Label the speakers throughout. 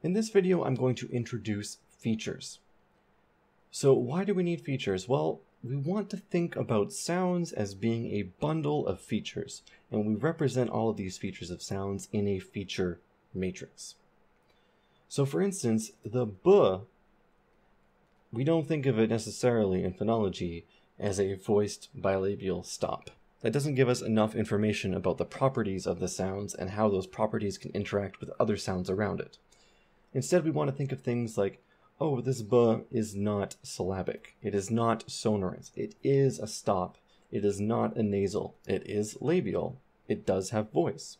Speaker 1: In this video, I'm going to introduce features. So why do we need features? Well, we want to think about sounds as being a bundle of features, and we represent all of these features of sounds in a feature matrix. So for instance, the b, we don't think of it necessarily in phonology as a voiced bilabial stop. That doesn't give us enough information about the properties of the sounds and how those properties can interact with other sounds around it. Instead, we want to think of things like, oh, this b is not syllabic. It is not sonorous. It is a stop. It is not a nasal. It is labial. It does have voice.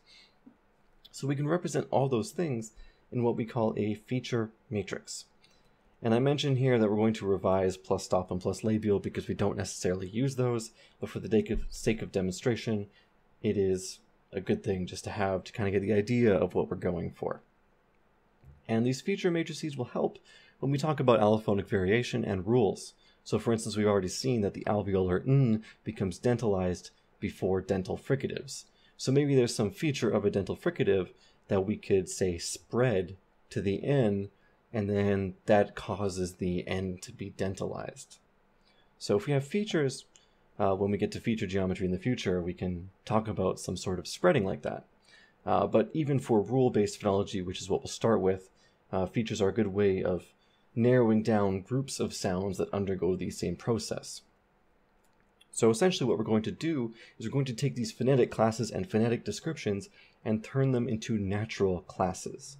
Speaker 1: So we can represent all those things in what we call a feature matrix. And I mentioned here that we're going to revise plus stop and plus labial because we don't necessarily use those, but for the sake of demonstration, it is a good thing just to have to kind of get the idea of what we're going for. And these feature matrices will help when we talk about allophonic variation and rules. So for instance, we've already seen that the alveolar n becomes dentalized before dental fricatives. So maybe there's some feature of a dental fricative that we could say spread to the n, and then that causes the n to be dentalized. So if we have features, uh, when we get to feature geometry in the future, we can talk about some sort of spreading like that. Uh, but even for rule-based phonology, which is what we'll start with, uh, features are a good way of narrowing down groups of sounds that undergo the same process. So essentially what we're going to do is we're going to take these phonetic classes and phonetic descriptions and turn them into natural classes.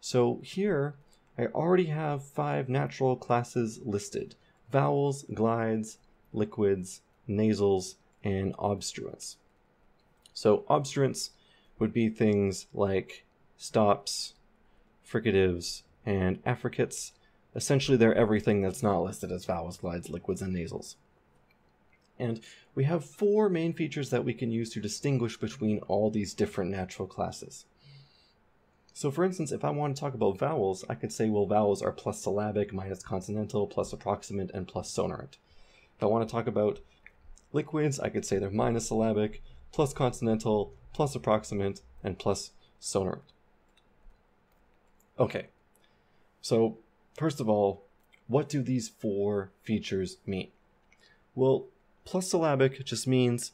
Speaker 1: So here I already have five natural classes listed. Vowels, glides, liquids, nasals, and obstruents. So obstruents would be things like stops, fricatives, and affricates. Essentially, they're everything that's not listed as vowels, glides, liquids, and nasals. And we have four main features that we can use to distinguish between all these different natural classes. So for instance, if I want to talk about vowels, I could say, well, vowels are plus syllabic, minus consonantal, plus approximant, and plus sonorant. If I want to talk about liquids, I could say they're minus syllabic, plus consonantal, plus approximant, and plus sonorant. Okay, so first of all, what do these four features mean? Well, plus syllabic just means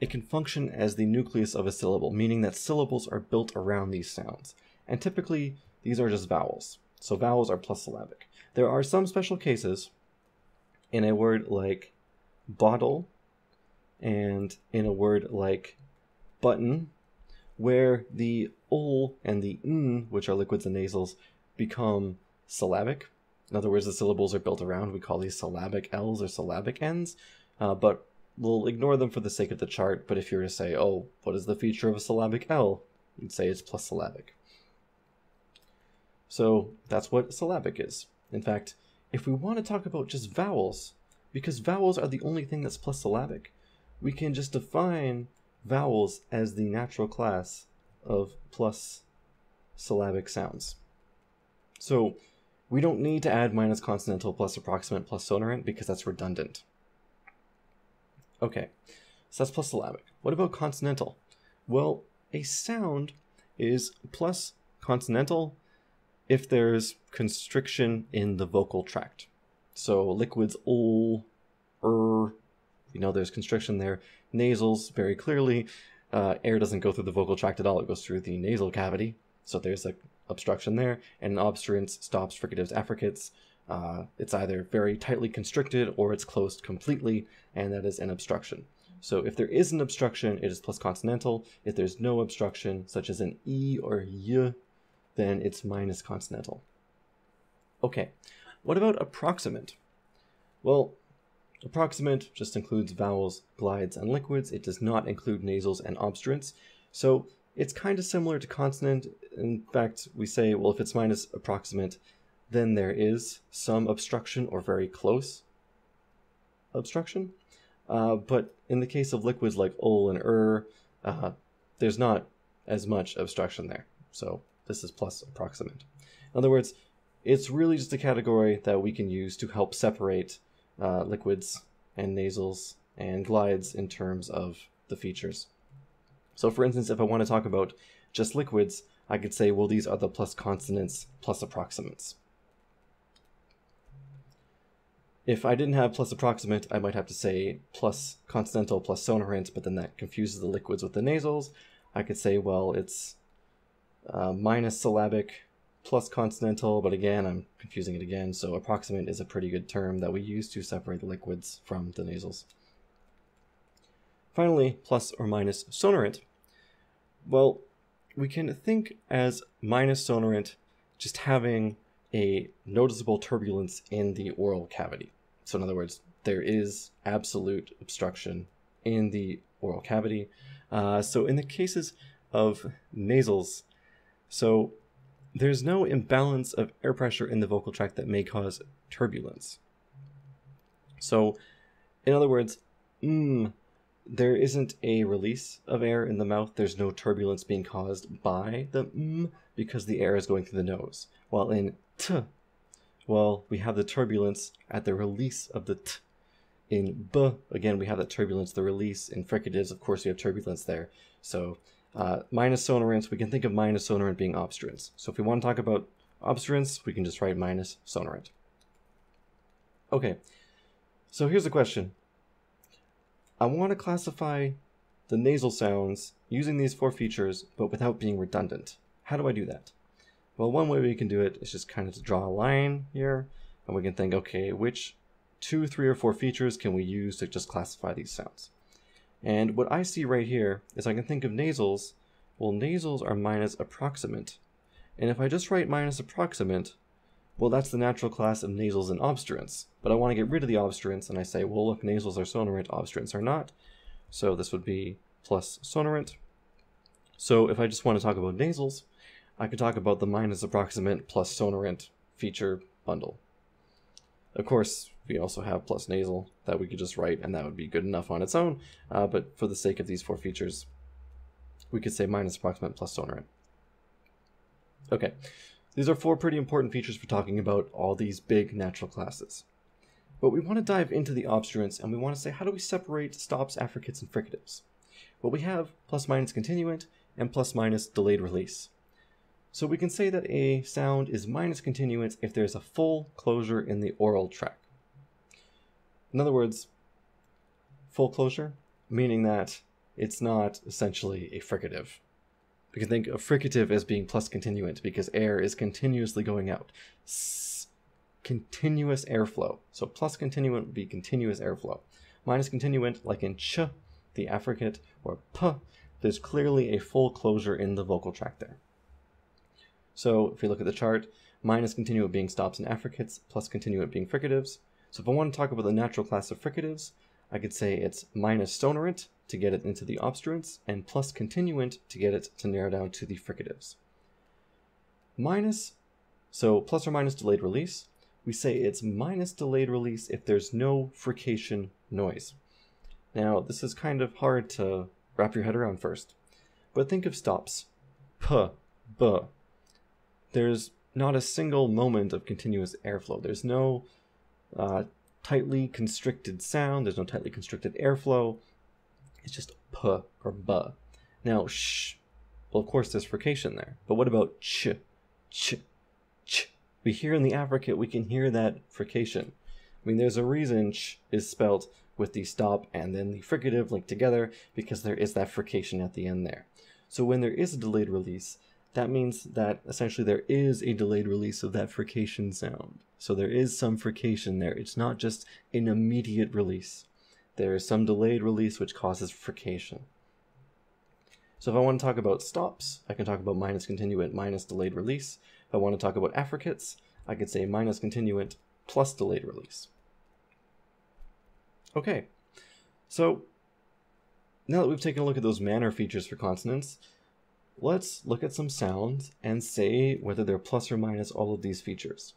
Speaker 1: it can function as the nucleus of a syllable, meaning that syllables are built around these sounds. And typically, these are just vowels. So vowels are plus syllabic. There are some special cases in a word like bottle and in a word like button where the ul and the n, which are liquids and nasals, become syllabic. In other words, the syllables are built around. We call these syllabic L's or syllabic N's, uh, but we'll ignore them for the sake of the chart. But if you were to say, oh, what is the feature of a syllabic L? You'd say it's plus syllabic. So that's what syllabic is. In fact, if we want to talk about just vowels, because vowels are the only thing that's plus syllabic, we can just define vowels as the natural class of plus syllabic sounds. So we don't need to add minus consonantal plus approximant plus sonorant because that's redundant. Okay, so that's plus syllabic. What about consonantal? Well, a sound is plus consonantal if there's constriction in the vocal tract. So liquids ul, er, you know there's constriction there. Nasals, very clearly, uh, air doesn't go through the vocal tract at all, it goes through the nasal cavity. So there's an obstruction there, and an obstruents, stops, fricatives, affricates. Uh, it's either very tightly constricted or it's closed completely, and that is an obstruction. So if there is an obstruction, it is plus consonantal. If there's no obstruction, such as an E or Y, then it's minus consonantal. Okay, what about approximant? Well, approximant just includes vowels, glides, and liquids. It does not include nasals and obstruents. So it's kind of similar to consonant. In fact, we say, well, if it's minus approximant, then there is some obstruction or very close obstruction. Uh, but in the case of liquids like ul and er, uh, there's not as much obstruction there. So this is plus approximant. In other words, it's really just a category that we can use to help separate uh, liquids and nasals and glides in terms of the features. So for instance, if I want to talk about just liquids, I could say, well, these are the plus consonants plus approximants. If I didn't have plus approximant, I might have to say plus consonantal plus sonorant, but then that confuses the liquids with the nasals. I could say, well, it's uh, minus syllabic plus consonantal, but again, I'm confusing it again, so approximant is a pretty good term that we use to separate the liquids from the nasals. Finally, plus or minus sonorant. Well, we can think as minus sonorant just having a noticeable turbulence in the oral cavity. So in other words, there is absolute obstruction in the oral cavity. Uh, so in the cases of nasals, so there's no imbalance of air pressure in the vocal tract that may cause turbulence. So in other words, mm, there isn't a release of air in the mouth. There's no turbulence being caused by the mm because the air is going through the nose. While in t, well, we have the turbulence at the release of the t. In b, again, we have that turbulence, the release. In fricatives, of course, we have turbulence there. So uh, minus sonorants, we can think of minus sonorant being obstruents. So if we want to talk about obstruents, we can just write minus sonorant. Okay, so here's the question. I want to classify the nasal sounds using these four features, but without being redundant. How do I do that? Well, one way we can do it is just kind of to draw a line here, and we can think, okay, which two, three, or four features can we use to just classify these sounds? And what I see right here is I can think of nasals. Well, nasals are minus approximant. And if I just write minus approximant, well, that's the natural class of nasals and obstruents. But I want to get rid of the obstruents, and I say, well, look, nasals are sonorant, obstruents are not. So this would be plus sonorant. So if I just want to talk about nasals, I could talk about the minus approximant plus sonorant feature bundle. Of course, we also have plus nasal that we could just write, and that would be good enough on its own. Uh, but for the sake of these four features, we could say minus approximant plus sonorant. Okay, these are four pretty important features for talking about all these big natural classes. But we want to dive into the obstruents, and we want to say, how do we separate stops, affricates, and fricatives? Well, we have plus minus continuant and plus minus delayed release. So we can say that a sound is minus continuant if there's a full closure in the oral tract. In other words, full closure, meaning that it's not essentially a fricative. We can think of fricative as being plus continuant because air is continuously going out. S continuous airflow. So plus continuant would be continuous airflow. Minus continuant, like in ch, the affricate, or p, there's clearly a full closure in the vocal tract there. So if we look at the chart, minus continuant being stops and affricates, plus continuant being fricatives, so if I want to talk about the natural class of fricatives, I could say it's minus sonorant to get it into the obstruents, and plus continuant to get it to narrow down to the fricatives. Minus, so plus or minus delayed release, we say it's minus delayed release if there's no frication noise. Now, this is kind of hard to wrap your head around first, but think of stops. P, B. There's not a single moment of continuous airflow. There's no uh, tightly constricted sound. There's no tightly constricted airflow. It's just p or b. Now sh. Well, of course, there's frication there. But what about ch, ch, ch? We hear in the affricate, we can hear that frication. I mean, there's a reason ch is spelt with the stop and then the fricative linked together because there is that frication at the end there. So when there is a delayed release, that means that essentially there is a delayed release of that frication sound. So there is some frication there. It's not just an immediate release. There is some delayed release which causes frication. So if I want to talk about stops, I can talk about minus continuant minus delayed release. If I want to talk about affricates, I could say minus continuant plus delayed release. Okay, so now that we've taken a look at those manner features for consonants, Let's look at some sounds and say whether they're plus or minus all of these features.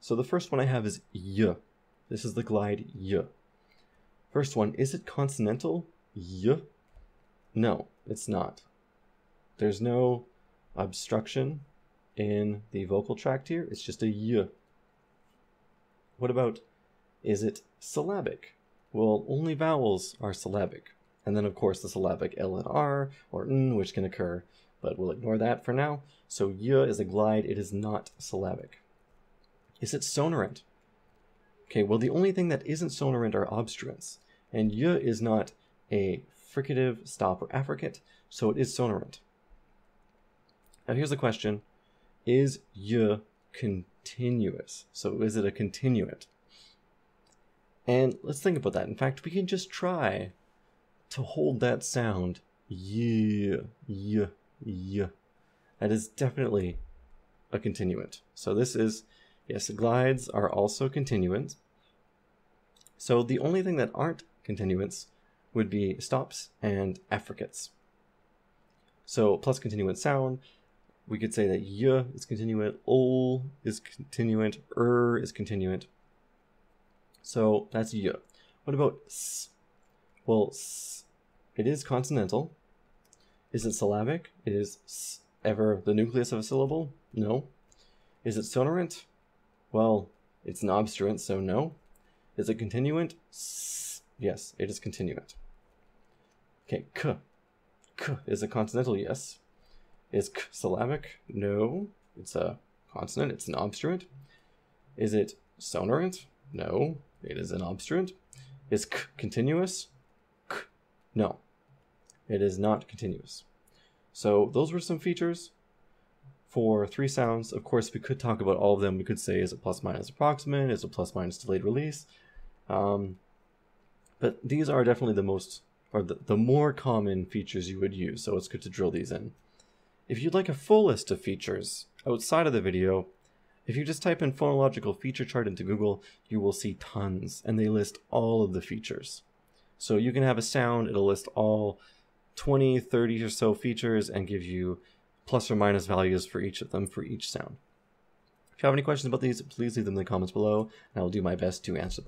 Speaker 1: So the first one I have is y. This is the glide y. First one, is it consonantal? Y? No, it's not. There's no obstruction in the vocal tract here. It's just a y. What about, is it syllabic? Well, only vowels are syllabic. And then, of course, the syllabic L and R or N, which can occur but we'll ignore that for now. So y is a glide, it is not syllabic. Is it sonorant? Okay, well the only thing that isn't sonorant are obstruents, and y is not a fricative, stop, or affricate, so it is sonorant. Now here's the question, is y continuous? So is it a continuant? And let's think about that. In fact, we can just try to hold that sound. Yeah, yeah, yeah. That is definitely a continuant. So this is, yes, glides are also continuants. So the only thing that aren't continuants would be stops and affricates. So plus continuant sound, we could say that y is continuant, ol is continuant, er is continuant. So that's y. What about s? Well, s, it is consonantal. Is it syllabic? It is ever the nucleus of a syllable? No. Is it sonorant? Well, it's an obstruent, so no. Is it continuant? S, yes, it is continuant. Okay, k. K is a consonantal, yes. Is k syllabic? No. It's a consonant, it's an obstruent. Is it sonorant? No. It is an obstruent. Is k continuous? K. No. It is not continuous. So those were some features for three sounds. Of course, we could talk about all of them. We could say, is it plus minus approximant? Is it plus minus delayed release? Um, but these are definitely the most, or the, the more common features you would use. So it's good to drill these in. If you'd like a full list of features outside of the video, if you just type in phonological feature chart into Google, you will see tons, and they list all of the features. So you can have a sound, it'll list all 20, 30 or so features and give you plus or minus values for each of them for each sound. If you have any questions about these, please leave them in the comments below, and I will do my best to answer them.